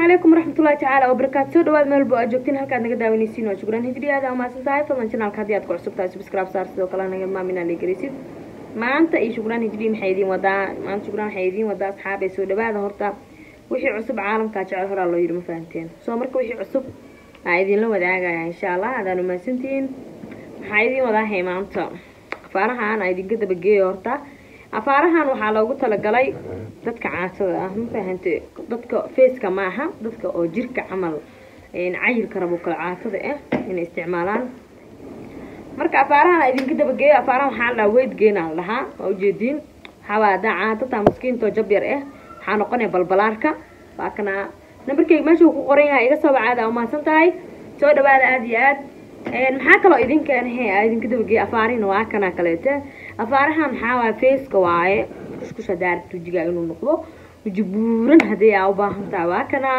calaykum waraxmatullahi tacaala wabarakaatu soo dhawaad meel walba aad joogtiin halkaad naga daawanaysiin waa shukraan hijriyaada umaasan tahay fadlan janaalka haddii aad ku cusub tahay subscribe saar sidoo kale naga maamin aad leegaraysid maanta iyo shukraan hijriya maxay idiin wadaa maanta shukraan waxay idiin wadaa asxaabay soo dhawaada horta. Wixii cusub caalamkaa jecel horaa loo yidhi ma fahanteen soo marka wixii cusub aa idinla wadaagaya insha allah hadaan umahadsantihiin maxaa idiin wadaahay maanta afaarahan aa idinka dabageeyo horta. Afaarahan waxaa loogu talagalay dadka caatada ah ma fahante dadka faceka maaha dadka oo jirka camal cayilka rabo kale caatada ah inay isticmaalaan. Marka afaarahan aa idinka dabageeyo afaarahan waxaa la dhahaa weyd geena la dhahaa waa ujeediin waxaawaa hadaa caatata maskiintoo jab yar ah waxaa noqonaya balbalaarka. Waa kana nambarkeyga meesha uu ku qoran yahay iga soo bacaada umahadsan tahay. Soo dhawaada aada iyo aad. Maxaa kaloo idinkan he aa idinka dabageeya afaarihina waa kana kaleete. Afaarahan maxaa waaya faceka waaye kuskusha daarat wejigaa inuu noqdo weji buuran haddii aa u baahan tahay waa kana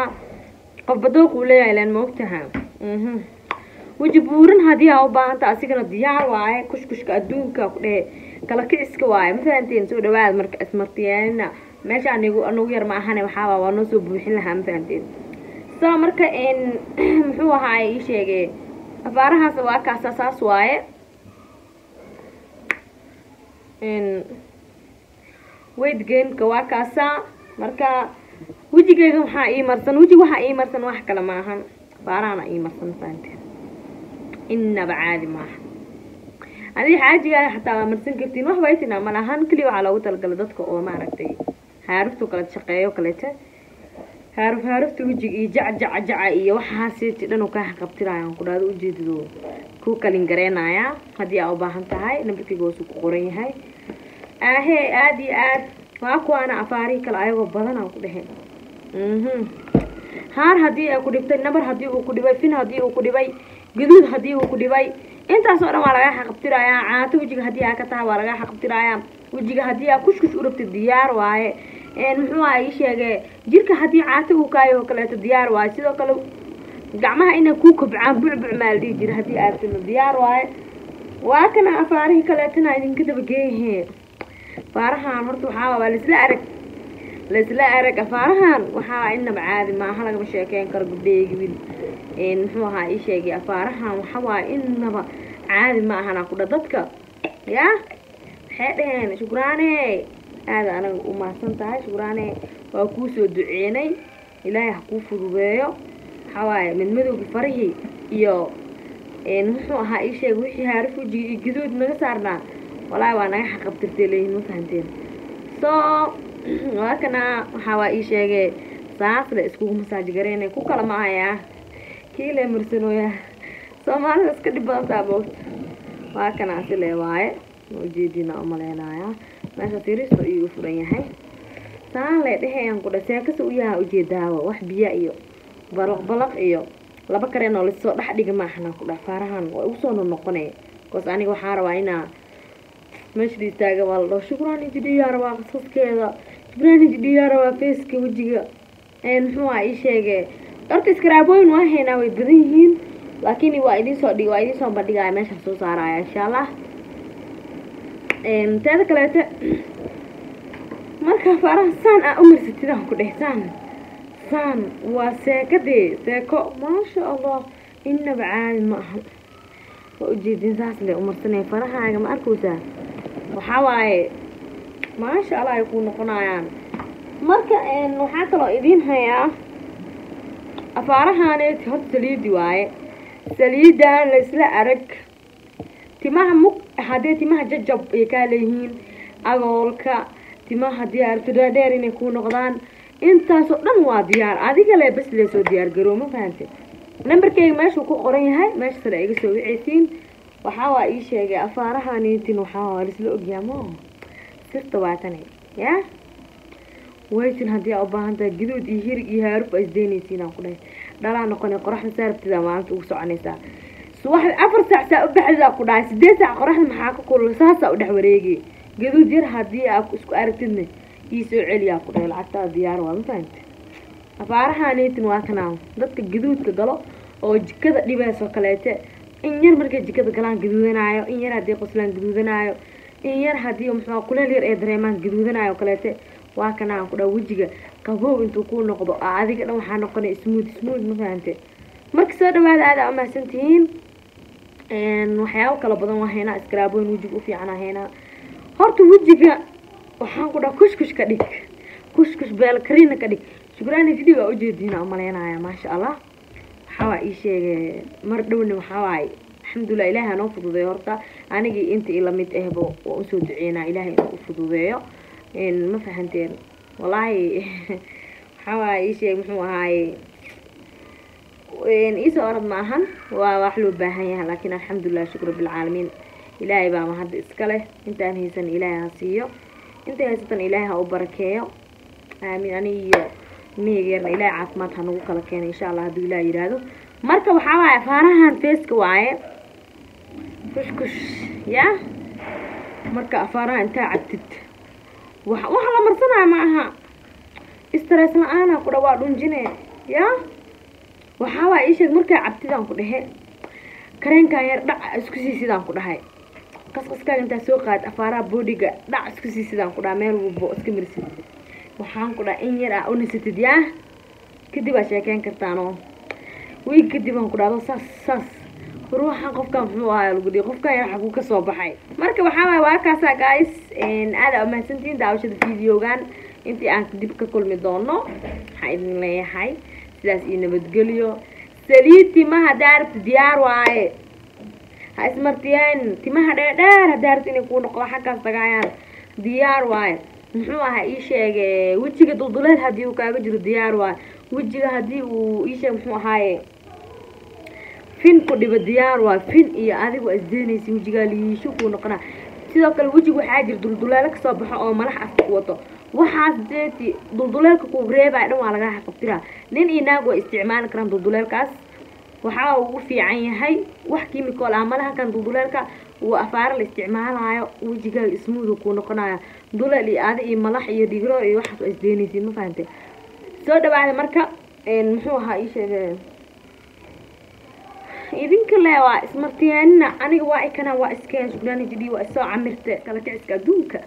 qof badooq uu leeyahay ilaan maogtaha weji buuran haddii aa u baahan tahay asigana diyaar waaye kushkushka adduunka ku dhehe kala kiciska waaye. Ma fahanteen soo dhawaada marka ismartiyeelina meesha anigu anagu yar ma ahane waxaaba waa noo soo buuxin lahaa ma fahanteen so marka muxuu ahaay ii sheegay afaarahaas waa kaasa saas waaye weydgeenka waa kaasa. Marka wejigeyga waxaa ii marsan wejiga waxaa ii marsan wax kale maahan. Afaarahana ii marsan fahanteen inaba caadi maaha. Adii xaajigaa xataa waa marsan kartiin. Wax baytina malahan keliya waxaa loogu talagalay dadka oo maaragtay haarufta kale shaqeeyo kaleete haaruf haarufta wejiga iyo jacjaca jaca iyo waxaasiti dhan uu kaa qabtiraayo ku dhahdo ujeedido ku kalin haddii aa u baahan tahay nambarkeyga hoosuu ku qoran yahay aahee aada iyo aad. Waa kuwaana afaarihii kale ayagoo badan aan ku dheheen haar haddii ay ku dhibtay nabar haddii uu ku dhibay fin haddii uu ku dhibay gaduud haddii uu ku dhibay. Intaasoo dhan waa lagaa xaqabtirayaa caato wejiga haddii aa ka tahay waa lagaa xaqabtirayaa wejiga haddii aa kushkush u rabtid diyaar waaye. Muxuu a ii sheegee jirka haddii caato uu kaayo oo kaleeto diyaar waaye. Sidoo kale gacmaha inay kuu kobcaan bucbuc maa la dhihi jira haddii aartino diyaar waaye. Waa kana afaarihii kaleetana idinka dabageeyahee afaarahan horta waxaa waa laisla arag. Laisla arag afaarahan waxaa inaba caadi maaha lagama sheekeyn karo gabdheyga wiil. Muxuu ahaa ii sheegay afaarahan waxawaaye inaba caadi ma ahana kudha dadka. Yaa waxay dhaheen? Shukraane aada anaga u mahadsan tahay shukraane waa kuu soo duceynay ilaahay ha kuu fududeeyo. Waxawaaye midmadowga farihii iyo muxuu ahaa ii sheegay wixii haarif wejiga iyo gaduud naga saarnaa walaahi waa naga xaqabtirtay leeyihiin ma fahanteen. So waa kana waxaa waa ii sheegay saas le iskugu masaaji gareynay ku kala maahayaa kii le marsanooya soomaalida iska dhib badantaa moogta waa kana si le waaye ujeediina umaleynayaa meesha siristo iyu furan yahay. Saan le dheheyaan kudha seekasa u yaha ujeedaawa wax biya iyo balaq balaq iyo laba kareenoo la soo dhex dhiga maaxna kudha faarahan waa igu soo noqnoqonay. Koos aniga waxaa rabaa inaa meesha istaaga waa la dhaho shukraan injidhiyaa rabaa qasaskeeda shukraan injidhiyaa rabaa feeska wejiga muxuu ah ii sheegee horta iskaraabooyin waa haynaa way badan yihiin. Laakiin waa idin soo dhig waa idin soo bandhigaya meeshaan soo saaraya insha allah teeda kaleete marka faaraha saan aa u marsatidaan ku dheh saan. Saan waa seekadee seeko. Maasha allah inaba caadi ma aha. Waa ujeedin saas le umarsanay farahaaga ma arkaysaa waxaa waaye maasha allah ay ku noqonayaan. Marka waxaa kaloo idiin hayaa afaarahaneeti horta saliidi waaye. Saliidan laisla arag. Timaha mug haddee timaha jajab ay kaa leeyihiin agoolka timaha haddii aragto dhaadheer inay kuu noqdaan. Intaasoo dhan waa diyaar. Adiga le bas leesoo diyaar garoo ma fahante nambarkeyga meeshuu ku qoran yahay meesha sale iga soo wicaysiin waxaa waa ii sheegay afaarahaniitin waxaa waa laisla ogyaa mo. Sirta waatane yaa waytin haddii aa u baahan tahay gaduud iyo hirig iyo haaruf aa isdeynaysiin aan ku dhahay dhalaa noqonay qoraxda saarabtida maalinta ugu soconaysaa subaxda afar saac saa u baxdaa ku dhahay. Sideed saac qoraxda maxaa ka kulula saasaa u dhex wareegay. Gaduud yar haddii aa isku aragtidna ii soo celiyaa ku dhahay lacagtaa diyaar waa ma fahante afaarahaaniitin waa kanaa dadka gaduudka galo oo jikada dhibaysoo kaleete in yar markay jikada galaan gaduudanaayo in yar haddii qoslaan gaduudanaayo in yar haddii muxuu kuleel yar ee dareemaan gaduudanaayo kaleete waa kanaan ku dhaa wejiga. Qabow intuu kuu noqdo aa adiga dhan waxaa noqonay smooth smooth ma fahante marka soo dhawaada aada umahadsan tihiin waxyaabo kala badan waa haynaa iskaraaboyn wejiga u fiican haynaa horta wejiga waxaan ku dhaha kushkush ka dhig. Kushkush beelkarina ka dhig. Shukraani video waa ujeediina umaleynaya maasha allah waxaawaa ii sheegay mar dhowna waxaawaay alxamdulilah ilaahi anoo fududeeyo horta. Anigii inta ila mid ahba waa u soo duceynaa ilaahay inuu u fududeeyo. Ma fahanteen. Wallaahi waxaawaay ii sheeg muxuu ahaaye iisoo orad ma ahan. Waa wax loo baahan yahay laakiin alxamdulilah shukr bilcaalamiin ilaahay baa mahadda iska leh. Intaan haysan ilaahay ha siiyo. Intay haysatan ilaahay ha u barakeeyo. Aamiin ani iyo meygeerna ilaahay caafimaad ha nagu kala keena insha allah hadduu ilaah yidhaahdo marka waxaa waaye afaarahan faceka waaye. Kushkush ya. Marka afaaraha intaa cabtid. Wax wax la marsanaya ma aha. Stress la'aana ku dhawaa dhunjine ya. Waxaa waay isheeg markaa cabtidaan ku dhehe. Kareenkan yar dhac isku sii sidaan ku dhahay. Qasqaskaaga intaa soo qaad afaaraha boodiga dhac isku sii sidaan ku dhaha meel walbo iska mirsid waxaan ku dhaha in yar ah unisatid yaa kadib aa sheekeyn kartaanoo wiig kadib aan ku dhahdo saas saas. Ruuxan qofkan muxuu ahaa lagu dhihi qofkan yar xaguu ka soo baxay. Marka waxaa waay waa kaasaa guys. Aada umahadsantihiin daawashada videogan intii aan dib ka kulmi doono waxaan idin leeyahay? Sidaas iyo nabadgelyo. Saliid timaha daarabta diyaar waaye. Ha ismartiyeen timaha dheerdheer hadaarabta inay kuu noqdo xaggaas tagaayaan diyaar waaye muxuu ahaa ii sheege wejiga dulduleed haddii uu kaaga jiro diyaar waaye wejiga haddii uu ii sheeg muxuu ahaaye fin ku dhibo diyaar waaye fin iyo adiga waa isdeynaysa wejigaa liisho kuu noqonaa sidoo kale wejiga waxaa jira dulduleelo ka soo baxo oo malax afka ku wato. Waxaas deeti dulduleelka kuu reebaya dhan waa lagaa xaqabtiraa nin iyo naag way isticmaali karaan dulduleelkaas waxaa ugu fiican yahay wax kimikool ah malaha kan dulduleelka uu afaaro la isticmaalayo wejigaaga ismuudu kuu noqonaya duleel iyo adi iyo malax iyo dhigroor iyo waxaas waa ma fahante soo dhawaada marka muxuu ahaa ii sheege idinka le waa ismartiyaanina aniga waa ikana waa iskeen sugnaanijidhi waa isoo camirte kala kiciska adduunka.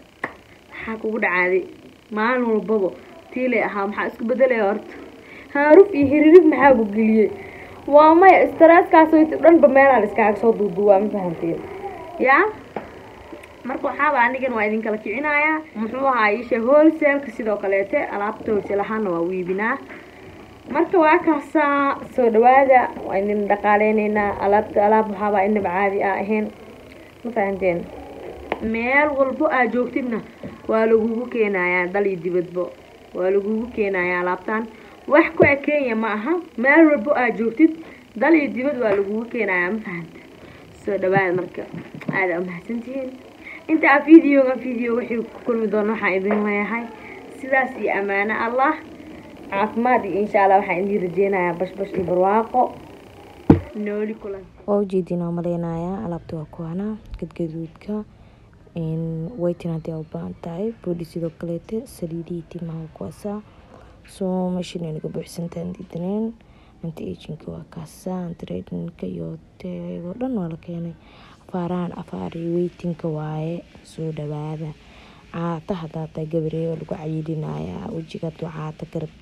Maxaa kugu dhacaaday? Maalin walbaba tiilay ahaa maxaa isku bedelaya horta? Haaruf iyo hiriirib maxaa ku geliyey? Waa maya stresskaas dhanba meelaa iskaaga soo duuduwaa ma fahanteen yaa marka waxaaba anigan waa idin kala kicinayaa muxuu ahaa iishe wholesale-ka sidoo kaleete alaabta wholesale ahaana waa wiibinaa marka waa kaasaa soo dhawaada waa idin dhaqaaleyneynaa alaabta alaab waxaabaa inaba caadi a ahayn. Ma fahanteen? Meel walbo aad joogtidna waa lagugu keenayaa dal iyo dibadbo. Waa lagugu keenayaa alaabtaan. Wax ku e kenya ma aha. Meel walbo aad joogtid dal iyo dibad waa lagugu keenayaa ma fahanta soo dhawaada marka aada umahadsantihiin. Inta aa videoga video wixii ku kulmi doona waxaan idin leeyahay sidaas iyo ammaano allah caafimaad iyo insha allah waxaan idin rajeynayaa bashbash iyo barwaaqo. Nooli kulan. Ujeediin oo maleynayaa alaabta waa kuwana gadgaduudka waytin haddii u baahan tahay boodhi sidoo kaleete saliidihii timaha kuwaasaa soo meeshan inaga buuxsantaan diidaneen anti agingka waa kaasa antiredinka iyo teegoo dhan waa la keenay afaarahan afaar weytinka waaye soo dhawaada caata hadaa taa gabarey oo lagu cayilinayaa wejiga haduu caata garab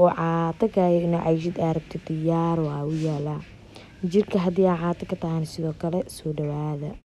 oo caata gaayo inaa cayshid aa diyaar waa u yaalaa jirka haddii aa caata ka tahana sidoo kale soo dhawaada